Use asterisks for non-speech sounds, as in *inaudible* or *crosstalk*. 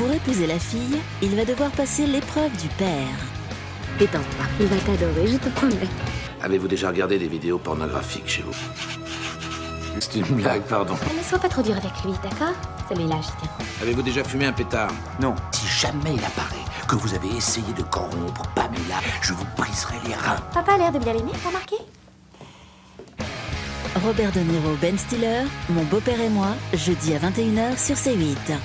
Pour épouser la fille, il va devoir passer l'épreuve du père. Détends-toi, il va t'adorer, je te promets. Avez-vous déjà regardé des vidéos pornographiques chez vous *laughs* C'est une blague, pardon. Ne sois pas trop dur avec lui, d'accord? Celui-là, j'y tiens. Avez-vous déjà fumé un pétard? Non. Si jamais il apparaît que vous avez essayé de corrompre Pamela, je vous briserai les reins. Papa a l'air de bien l'aimer, t'as remarqué? Robert De Niro, Ben Stiller, Mon beau-père et moi, jeudi à 21h sur C8.